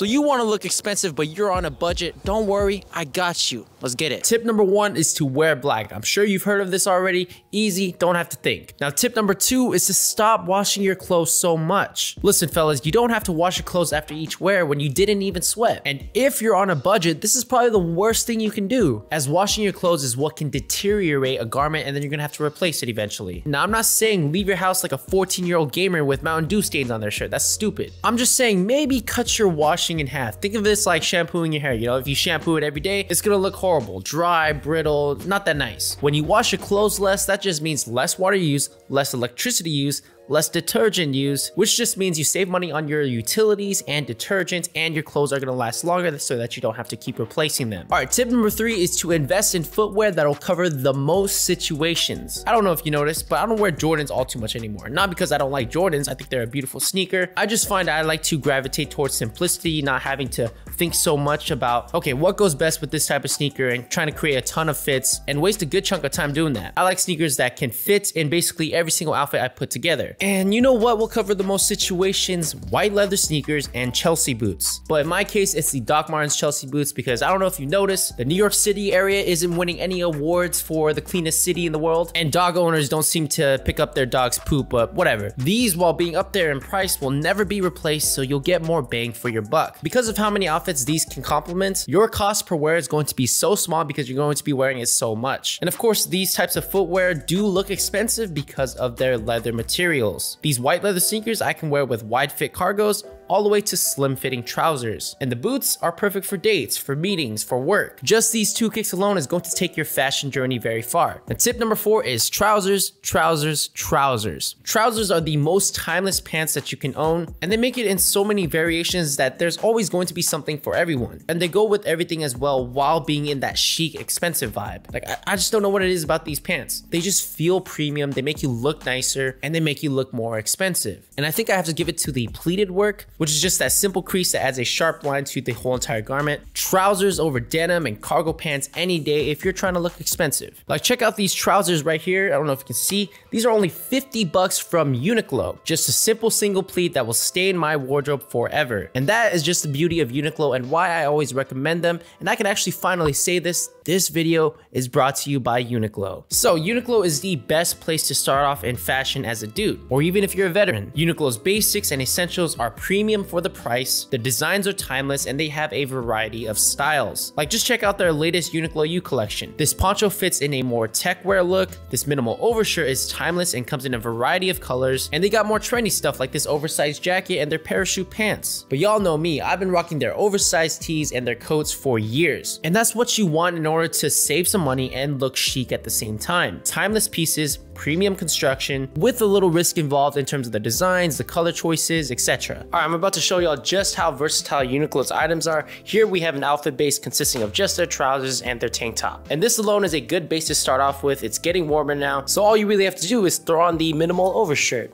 So you want to look expensive, but you're on a budget. Don't worry, I got you. Let's get it. Tip number one is to wear black. I'm sure you've heard of this already. Easy, don't have to think. Now, tip number two is to stop washing your clothes so much. Listen, fellas, you don't have to wash your clothes after each wear when you didn't even sweat. And if you're on a budget, this is probably the worst thing you can do, as washing your clothes is what can deteriorate a garment and then you're gonna have to replace it eventually. Now, I'm not saying leave your house like a 14 year old gamer with Mountain Dew stains on their shirt. That's stupid. I'm just saying maybe cut your washing in half. Think of this like shampooing your hair. You know, if you shampoo it every day, it's gonna look horrible, dry, brittle, not that nice. When you wash your clothes less, that just means less water use, less electricity used, less detergent used, which just means you save money on your utilities and detergent and your clothes are gonna last longer so that you don't have to keep replacing them. All right, tip number three is to invest in footwear that'll cover the most situations. I don't know if you noticed, but I don't wear Jordans all too much anymore. Not because I don't like Jordans, I think they're a beautiful sneaker. I just find I like to gravitate towards simplicity, not having to think so much about, okay, what goes best with this type of sneaker and trying to create a ton of fits and waste a good chunk of time doing that. I like sneakers that can fit in basically every single outfit I put together. And you know what will cover the most situations? White leather sneakers and Chelsea boots. But in my case, it's the Doc Martens Chelsea boots because I don't know if you noticed, the New York City area isn't winning any awards for the cleanest city in the world, and dog owners don't seem to pick up their dog's poop, but whatever. These, while being up there in price, will never be replaced, so you'll get more bang for your buck. Because of how many outfits these can complement, your cost per wear is going to be so small because you're going to be wearing it so much. And of course, these types of footwear do look expensive because of their leather materials. These white leather sneakers I can wear with wide fit cargos all the way to slim fitting trousers. And the boots are perfect for dates, for meetings, for work. Just these two kicks alone is going to take your fashion journey very far. And tip number four is trousers, trousers, trousers. Trousers are the most timeless pants that you can own, and they make it in so many variations that there's always going to be something for everyone. And they go with everything as well while being in that chic, expensive vibe. Like, I, I just don't know what it is about these pants. They just feel premium, they make you look nicer, and they make you look more expensive. And I think I have to give it to the pleated work, which is just that simple crease that adds a sharp line to the whole entire garment. Trousers over denim and cargo pants any day if you're trying to look expensive. Like check out these trousers right here. I don't know if you can see. These are only 50 bucks from Uniqlo. Just a simple single pleat that will stay in my wardrobe forever. And that is just the beauty of Uniqlo and why I always recommend them. And I can actually finally say this, this video is brought to you by Uniqlo. So Uniqlo is the best place to start off in fashion as a dude, or even if you're a veteran. Uniqlo's basics and essentials are premium for the price, the designs are timeless, and they have a variety of styles. Like just check out their latest Uniqlo U collection. This poncho fits in a more tech wear look, this minimal overshirt is timeless and comes in a variety of colors, and they got more trendy stuff like this oversized jacket and their parachute pants. But y'all know me, I've been rocking their oversized tees and their coats for years. And that's what you want in order to save some money and look chic at the same time. Timeless pieces, premium construction, with a little risk involved in terms of the designs, the color choices, etc. Alright, I'm about to show y'all just how versatile Uniqlo's items are. Here we have an outfit base consisting of just their trousers and their tank top. And this alone is a good base to start off with. It's getting warmer now, so all you really have to do is throw on the minimal overshirt.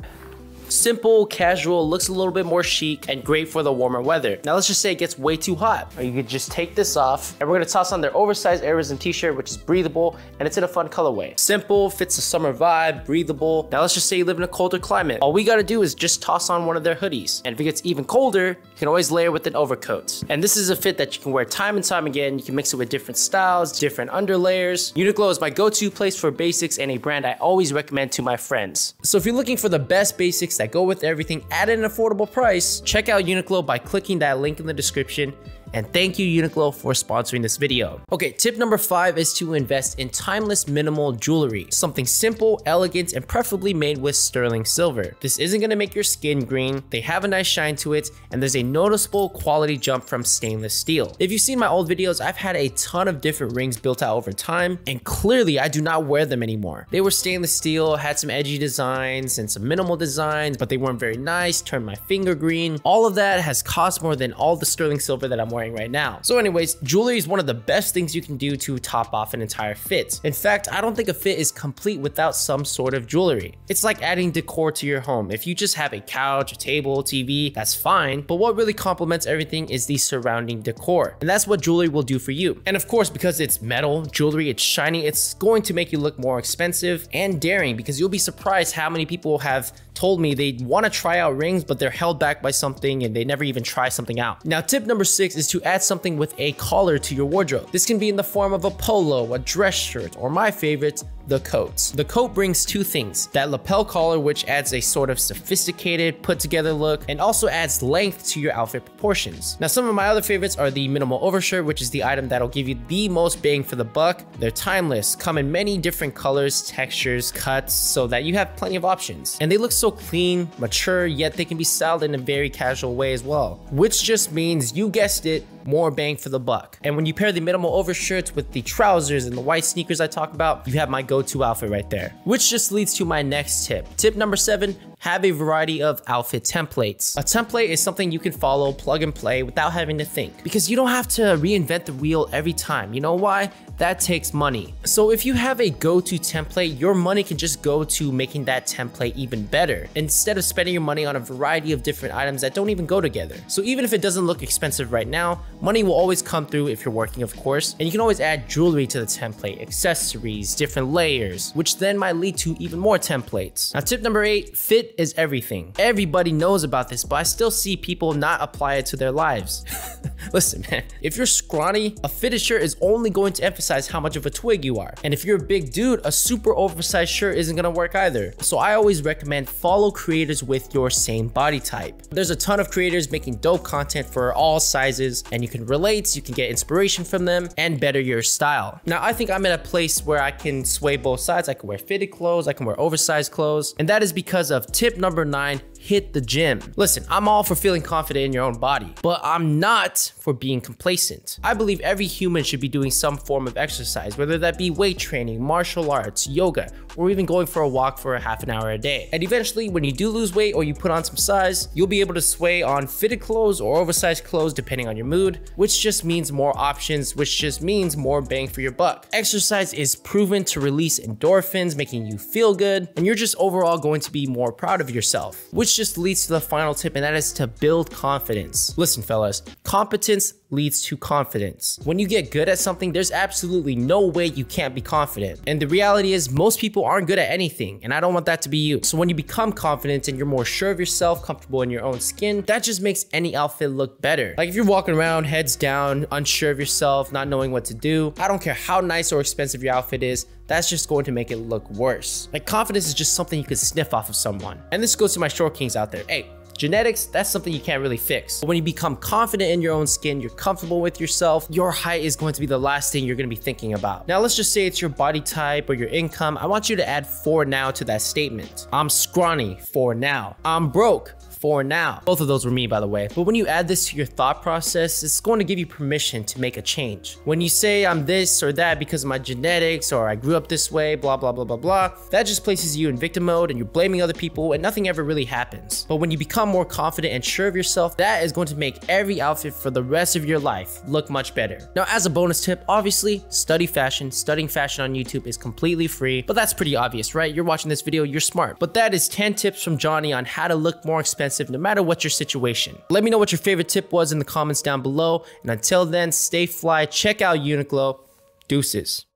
Simple, casual, looks a little bit more chic, and great for the warmer weather. Now let's just say it gets way too hot. You could just take this off, and we're gonna toss on their oversized Airism t-shirt, which is breathable, and it's in a fun colorway. Simple, fits the summer vibe, breathable. Now let's just say you live in a colder climate. All we gotta do is just toss on one of their hoodies. And if it gets even colder, you can always layer with an overcoat. And this is a fit that you can wear time and time again. You can mix it with different styles, different underlayers. Uniqlo is my go-to place for basics and a brand I always recommend to my friends. So if you're looking for the best basics that go with everything at an affordable price, check out Uniqlo by clicking that link in the description and thank you Uniqlo for sponsoring this video. Okay, tip number five is to invest in timeless minimal jewelry. Something simple, elegant, and preferably made with sterling silver. This isn't gonna make your skin green, they have a nice shine to it, and there's a noticeable quality jump from stainless steel. If you've seen my old videos, I've had a ton of different rings built out over time, and clearly I do not wear them anymore. They were stainless steel, had some edgy designs and some minimal designs, but they weren't very nice, turned my finger green. All of that has cost more than all the sterling silver that I'm wearing right now. So anyways, jewelry is one of the best things you can do to top off an entire fit. In fact, I don't think a fit is complete without some sort of jewelry. It's like adding decor to your home. If you just have a couch, a table, TV, that's fine, but what really complements everything is the surrounding decor. And that's what jewelry will do for you. And of course, because it's metal, jewelry, it's shiny, it's going to make you look more expensive and daring because you'll be surprised how many people have told me they want to try out rings, but they're held back by something and they never even try something out. Now, tip number six is to add something with a collar to your wardrobe. This can be in the form of a polo, a dress shirt, or my favorite, the coats. The coat brings two things, that lapel collar which adds a sort of sophisticated, put together look, and also adds length to your outfit proportions. Now some of my other favorites are the minimal overshirt, which is the item that'll give you the most bang for the buck. They're timeless, come in many different colors, textures, cuts, so that you have plenty of options. And they look so clean, mature, yet they can be styled in a very casual way as well. Which just means, you guessed it, more bang for the buck. And when you pair the minimal overshirts with the trousers and the white sneakers I talk about, you have my go-to outfit right there. Which just leads to my next tip. Tip number seven, have a variety of outfit templates. A template is something you can follow, plug and play without having to think. Because you don't have to reinvent the wheel every time. You know why? That takes money. So if you have a go-to template, your money can just go to making that template even better instead of spending your money on a variety of different items that don't even go together. So even if it doesn't look expensive right now, money will always come through if you're working, of course, and you can always add jewelry to the template, accessories, different layers, which then might lead to even more templates. Now tip number eight, fit is everything. Everybody knows about this, but I still see people not apply it to their lives. Listen, man, if you're scrawny, a fitted shirt is only going to emphasize how much of a twig you are. And if you're a big dude, a super oversized shirt isn't gonna work either. So I always recommend follow creators with your same body type. There's a ton of creators making dope content for all sizes, and you can relate, you can get inspiration from them, and better your style. Now, I think I'm at a place where I can sway both sides. I can wear fitted clothes, I can wear oversized clothes, and that is because of tip number nine, hit the gym. Listen, I'm all for feeling confident in your own body, but I'm not for being complacent. I believe every human should be doing some form of exercise, whether that be weight training, martial arts, yoga, or even going for a walk for a half an hour a day. And eventually, when you do lose weight or you put on some size, you'll be able to sway on fitted clothes or oversized clothes depending on your mood, which just means more options, which just means more bang for your buck. Exercise is proven to release endorphins, making you feel good, and you're just overall going to be more proud of yourself, which just leads to the final tip, and that is to build confidence. Listen, fellas, competence leads to confidence. When you get good at something, there's absolutely no way you can't be confident. And the reality is, most people aren't good at anything, and I don't want that to be you. So when you become confident and you're more sure of yourself, comfortable in your own skin, that just makes any outfit look better. Like if you're walking around heads down, unsure of yourself, not knowing what to do, I don't care how nice or expensive your outfit is, that's just going to make it look worse. Like confidence is just something you could sniff off of someone. And this goes to my short kings out there. Hey, Genetics, that's something you can't really fix. But when you become confident in your own skin, you're comfortable with yourself, your height is going to be the last thing you're going to be thinking about. Now, let's just say it's your body type or your income. I want you to add for now to that statement. I'm scrawny for now. I'm broke for now. Both of those were me, by the way. But when you add this to your thought process, it's going to give you permission to make a change. When you say I'm this or that because of my genetics or I grew up this way, blah, blah, blah, blah, blah, that just places you in victim mode and you're blaming other people and nothing ever really happens. But when you become more confident and sure of yourself, that is going to make every outfit for the rest of your life look much better. Now, as a bonus tip, obviously, study fashion. Studying fashion on YouTube is completely free, but that's pretty obvious, right? You're watching this video, you're smart. But that is 10 tips from Johnny on how to look more expensive no matter what your situation. Let me know what your favorite tip was in the comments down below. And until then, stay fly, check out Uniqlo. Deuces.